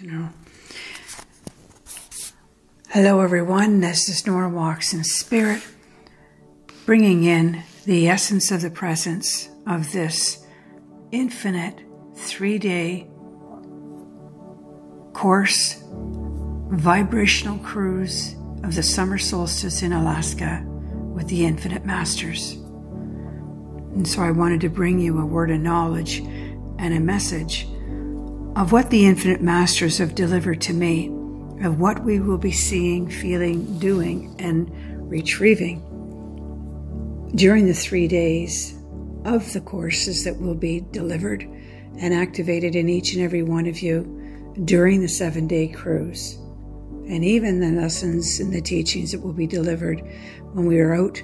General. Hello, everyone. This is Nora Walks in Spirit, bringing in the essence of the presence of this infinite three day course, vibrational cruise of the summer solstice in Alaska with the Infinite Masters. And so I wanted to bring you a word of knowledge and a message of what the infinite masters have delivered to me, of what we will be seeing, feeling, doing, and retrieving during the three days of the courses that will be delivered and activated in each and every one of you during the seven day cruise. And even the lessons and the teachings that will be delivered when we are out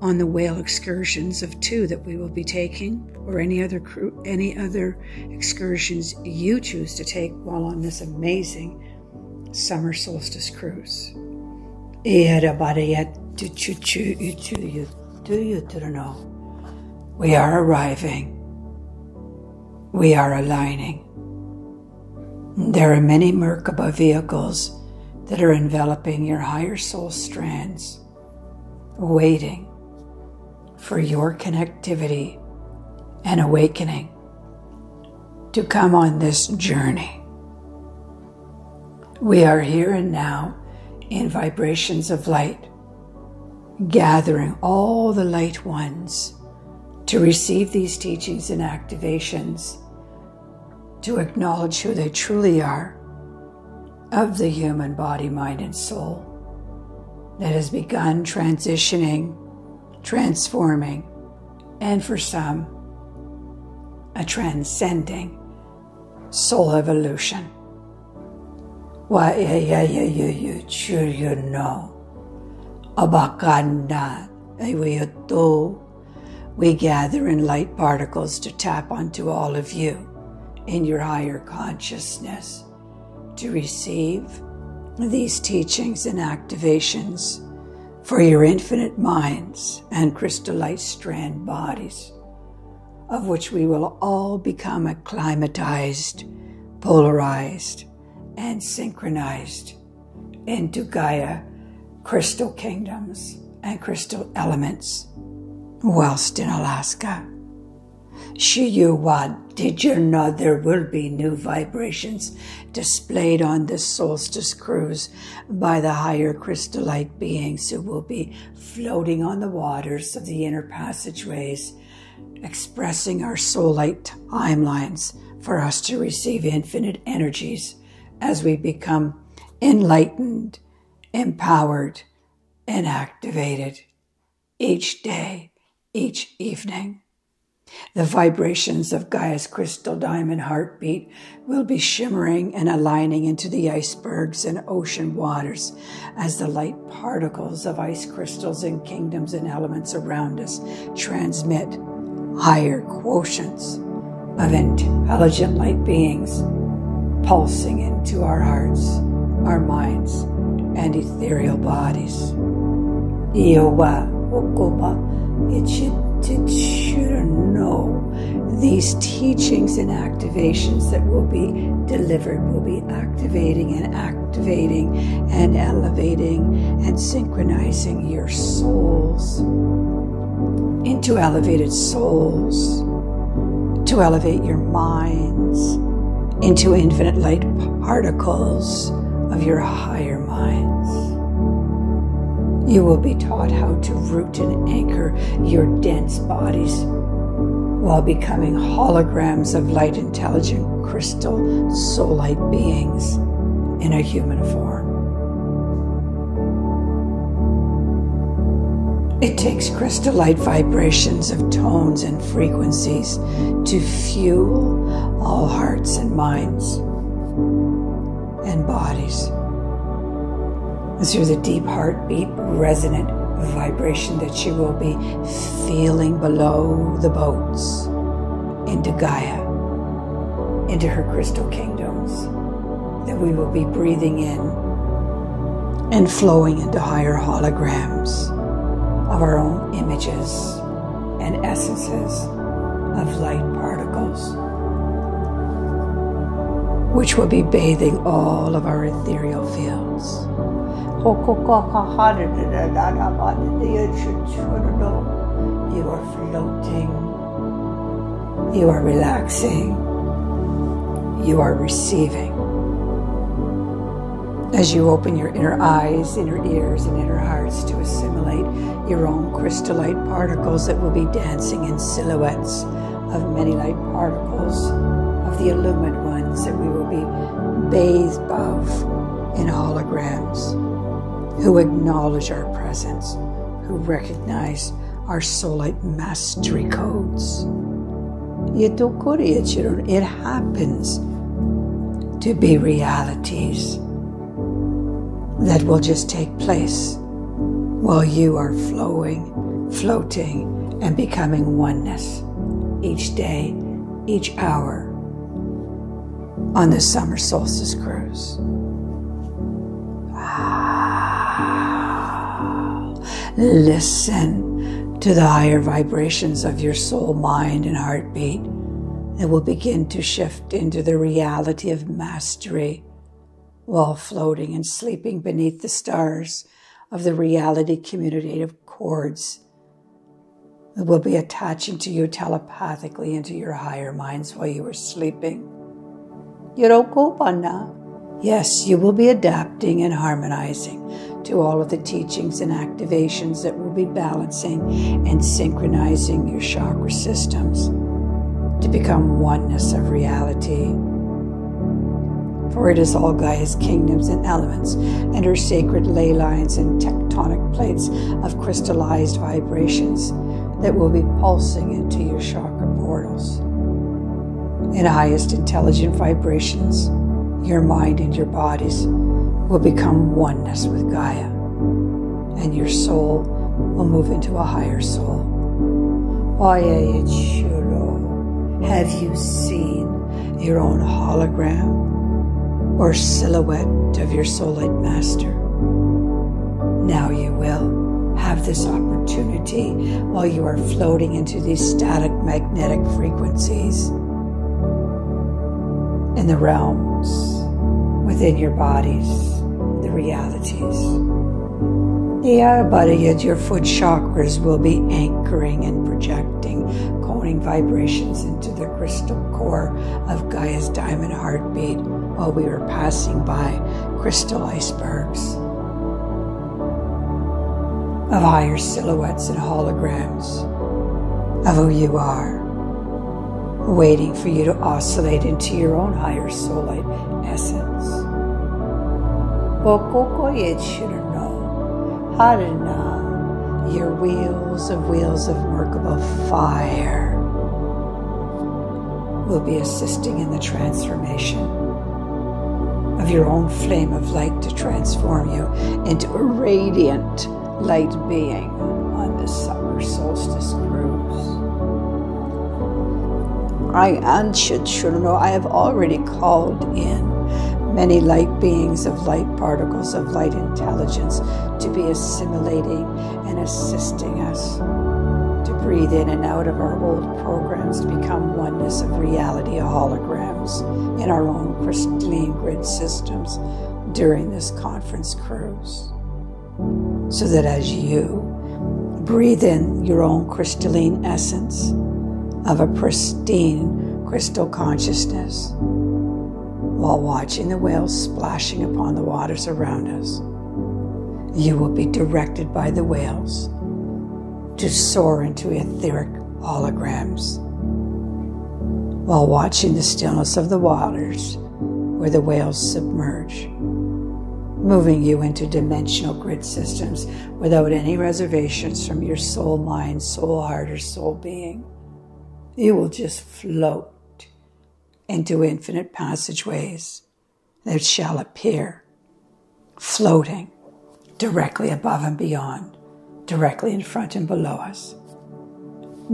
on the whale excursions of two that we will be taking or any other crew any other excursions you choose to take while on this amazing summer solstice cruise. We are arriving. We are aligning. There are many Merkaba vehicles that are enveloping your higher soul strands, waiting for your connectivity and awakening to come on this journey. We are here and now in vibrations of light, gathering all the light ones to receive these teachings and activations, to acknowledge who they truly are of the human body, mind, and soul that has begun transitioning transforming, and for some, a transcending soul evolution. Why, yeah, yeah, yeah, yeah, yeah, sure you know. Abakanda, we gather in light particles to tap onto all of you in your higher consciousness to receive these teachings and activations for your infinite minds and crystallite strand bodies, of which we will all become acclimatized, polarized, and synchronized into Gaia crystal kingdoms and crystal elements whilst in Alaska. Shiyuwa, did you know there will be new vibrations displayed on this solstice cruise by the higher crystallite beings who will be floating on the waters of the inner passageways, expressing our soul soulite timelines for us to receive infinite energies as we become enlightened, empowered, and activated each day, each evening. The vibrations of Gaia's crystal diamond heartbeat will be shimmering and aligning into the icebergs and ocean waters as the light particles of ice crystals and kingdoms and elements around us transmit higher quotients of intelligent light beings pulsing into our hearts, our minds, and ethereal bodies. Iowa, Okoba, should know these teachings and activations that will be delivered will be activating and activating and elevating and synchronizing your souls into elevated souls to elevate your minds into infinite light particles of your higher minds. You will be taught how to root and anchor your dense bodies while becoming holograms of light intelligent crystal soulite beings in a human form. It takes crystal light vibrations of tones and frequencies to fuel all hearts and minds and bodies through the deep heartbeat, resonant vibration that you will be feeling below the boats into Gaia, into her crystal kingdoms, that we will be breathing in and flowing into higher holograms of our own images and essences of light particles. which will be bathing all of our ethereal fields. You are floating. You are relaxing. You are receiving. As you open your inner eyes, inner ears, and inner hearts to assimilate your own crystallite particles that will be dancing in silhouettes of many light particles of the illumined ones that we will be bathed of in holograms who acknowledge our presence, who recognize our soul soulite mastery codes. It happens to be realities that will just take place while you are flowing, floating, and becoming oneness each day, each hour on the summer solstice cruise. Listen to the higher vibrations of your soul, mind, and heartbeat that will begin to shift into the reality of mastery while floating and sleeping beneath the stars of the reality commutative cords that will be attaching to you telepathically into your higher minds while you are sleeping. Now. Yes, you will be adapting and harmonizing to all of the teachings and activations that will be balancing and synchronizing your chakra systems to become oneness of reality for it is all Gaia's kingdoms and elements, and her sacred ley lines and tectonic plates of crystallized vibrations that will be pulsing into your chakra portals. In highest intelligent vibrations, your mind and your bodies will become oneness with Gaia, and your soul will move into a higher soul. Have you seen your own hologram? or silhouette of your soulite master. Now you will have this opportunity while you are floating into these static magnetic frequencies in the realms within your bodies, the realities. Yeah, your foot chakras will be anchoring and projecting, coning vibrations into the crystal core of Gaia's diamond heartbeat while we were passing by crystal icebergs of higher silhouettes and holograms of who you are, waiting for you to oscillate into your own higher soulite essence. Harina, your wheels of wheels of Merkaba fire will be assisting in the transformation of your own flame of light to transform you into a radiant light being on this summer solstice cruise. I should know I have already called in many light beings of light particles of light intelligence to be assimilating and assisting us to breathe in and out of our old programs to become oneness of reality holograms in our own crystalline grid systems during this conference cruise. So that as you breathe in your own crystalline essence of a pristine crystal consciousness while watching the whales splashing upon the waters around us, you will be directed by the whales to soar into etheric holograms while watching the stillness of the waters where the whales submerge, moving you into dimensional grid systems without any reservations from your soul, mind, soul, heart, or soul being. You will just float into infinite passageways that shall appear floating directly above and beyond directly in front and below us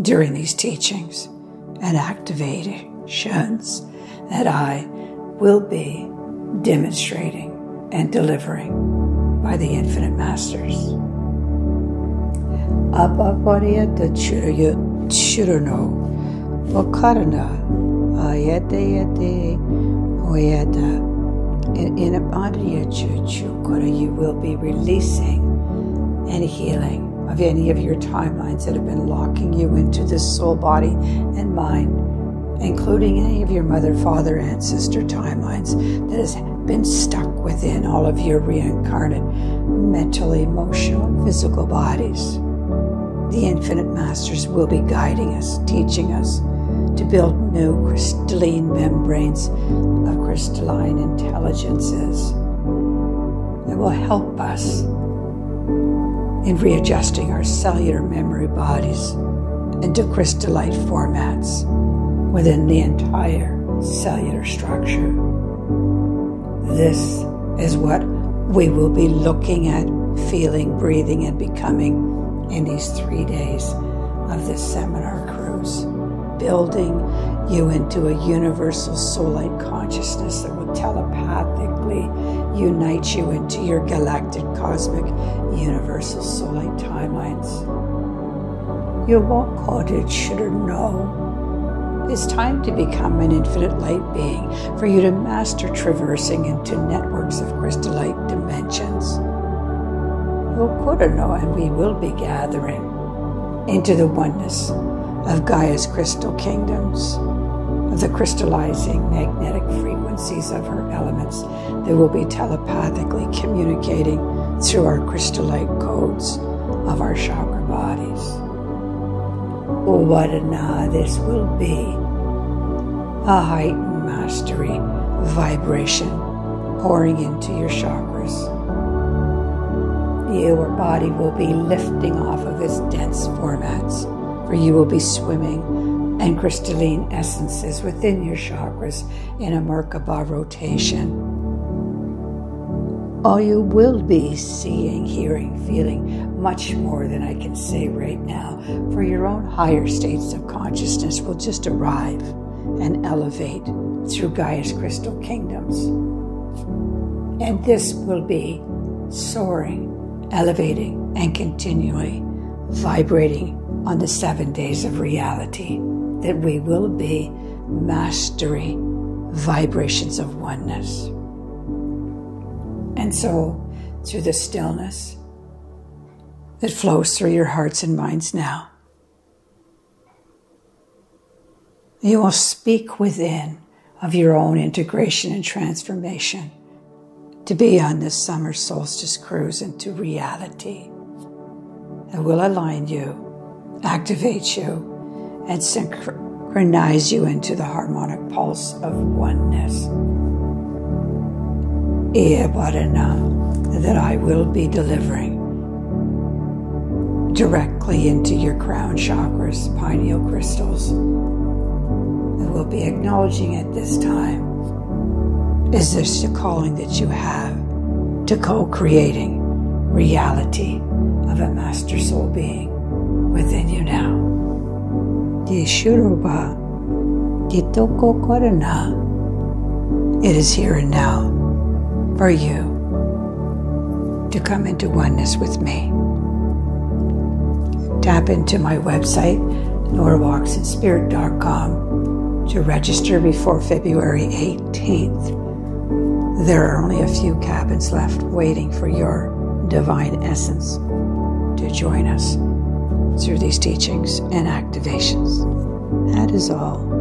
during these teachings and activations that I will be demonstrating and delivering by the infinite masters. Apapariyata churano wakarana ayate yate Oyeda. In, a in you will be releasing and healing of any of your timelines that have been locking you into this soul, body, and mind, including any of your mother, father, ancestor timelines that has been stuck within all of your reincarnate mental, emotional, and physical bodies. The infinite masters will be guiding us, teaching us to build new crystalline membranes of crystalline intelligences that will help us in readjusting our cellular memory bodies into crystallite formats within the entire cellular structure. This is what we will be looking at, feeling, breathing, and becoming in these three days of this seminar cruise, building you into a universal soulite consciousness that will telepathically unite you into your galactic, cosmic, universal soulite timelines. Your walk coded should know it's time to become an infinite light being, for you to master traversing into networks of crystallite dimensions. Yokodono and we will be gathering into the oneness of Gaia's crystal kingdoms, of the crystallizing magnetic frequencies of her elements that will be telepathically communicating through our crystallite codes of our chakra bodies. Oh, what a Wadana, this will be a heightened mastery vibration pouring into your chakras. Your body will be lifting off of its dense formats, for you will be swimming and crystalline essences within your chakras in a Merkaba rotation Oh, you will be seeing, hearing, feeling much more than I can say right now, for your own higher states of consciousness will just arrive and elevate through Gaia's crystal kingdoms. And this will be soaring, elevating, and continually vibrating on the seven days of reality that we will be mastery vibrations of oneness. And so, through the stillness that flows through your hearts and minds now, you will speak within of your own integration and transformation to be on this summer solstice cruise into reality that will align you, activate you, and synchronize you into the harmonic pulse of oneness that I will be delivering directly into your crown chakras, pineal crystals. I will be acknowledging at this time is this the calling that you have to co creating reality of a master soul being within you now. yeshuruba It is here and now for you to come into oneness with me. Tap into my website, norawalksinspirit.com, to register before February 18th. There are only a few cabins left waiting for your divine essence to join us through these teachings and activations. That is all.